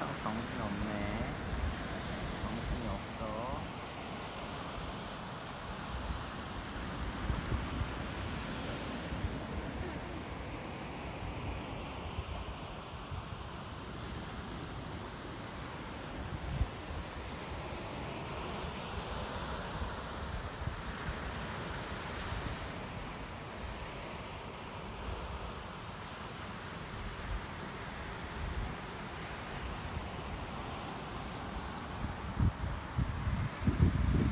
telephone.